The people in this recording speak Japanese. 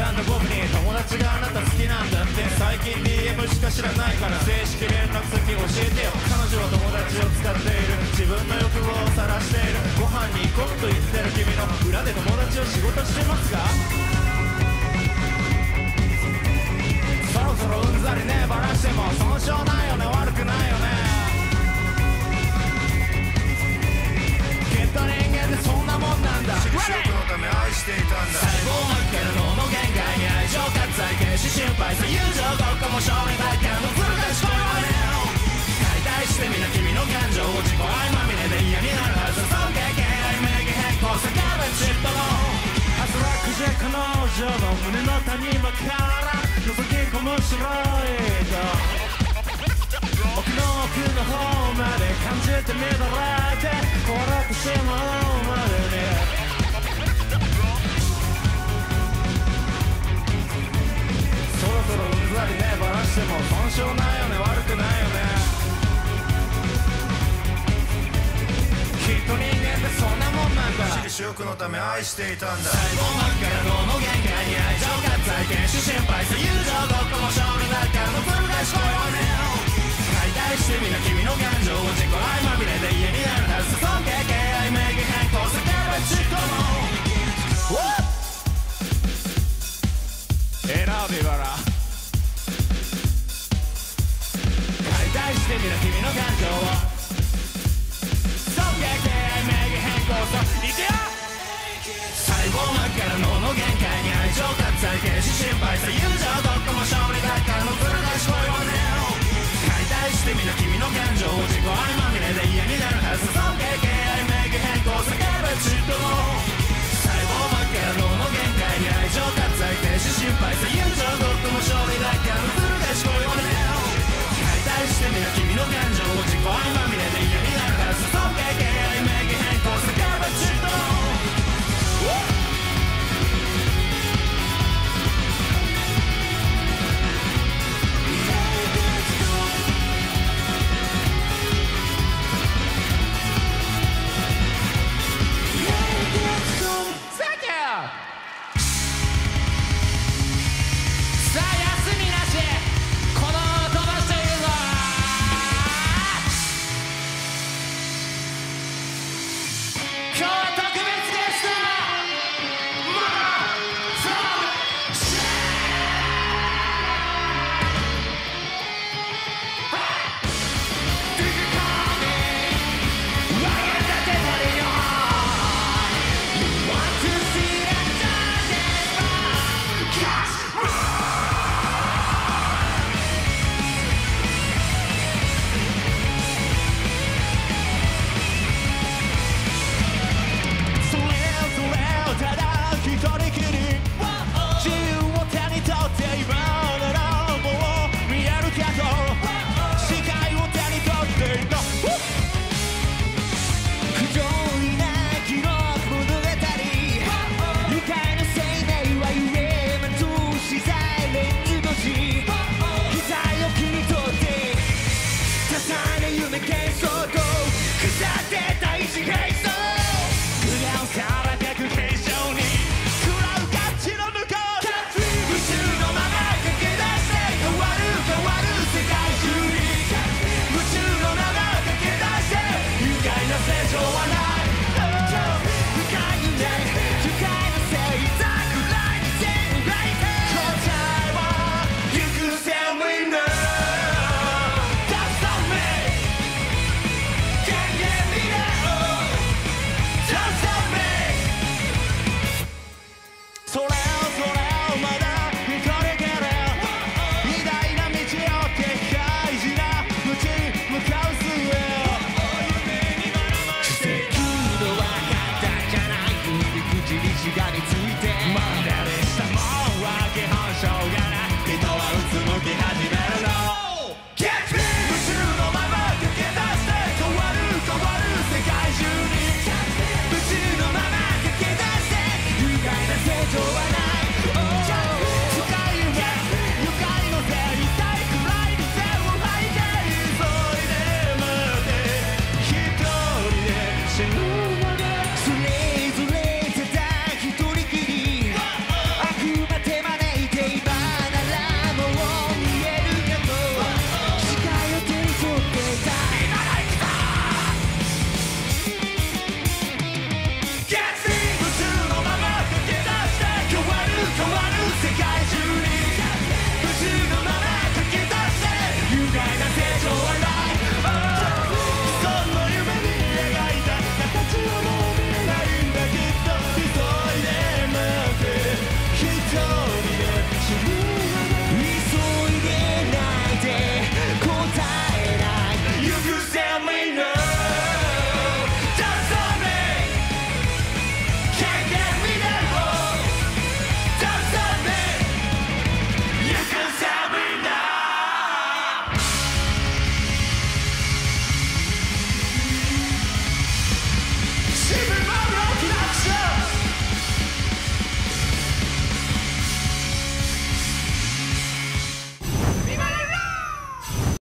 が言ってあんた僕に友達があなた好きなんだって。最近 DM しか知らないから。正式連絡先教えてよ。彼女は友達を使っている。自分の欲望を晒している。ご飯に行こうと言ってる君の。裏で友達を仕事してますかそろそろうんざりね。ばらしても。損傷ないよね。悪くないよね。きっと人間ってそんなもんなんだ。私利私欲のため愛していたんだ。采軽視心配さ友情ごっこも少年体験のずる賢いわね解体してみな君の感情を自己愛まみれで嫌になるはず尊敬敬愛名義変更さガベチットのハズラックじゃ彼女の胸の谷間から覗き込む白い。と奥の奥の方まで感じてみたらしても損傷ないよね悪くないよね。きっと人間ってそんなもんなんだ。私利私欲のため愛していたんだ最後ま膜から脳の限界に愛情が再現し心配さ友情どこも勝利だからの古がしこよね解体してみな君の感情を自己愛まみれで家にあるなら尊敬敬愛名義変更世界れば自己も選びばら君の君の感情を尊敬愛名義変更いくよ細胞膜から脳の限界に愛情再し心配さ友情ども勝利だからのずる賢いわね解体してみな君の感情を自己愛まみれで嫌になるはず尊敬愛名義変更叫ちっとも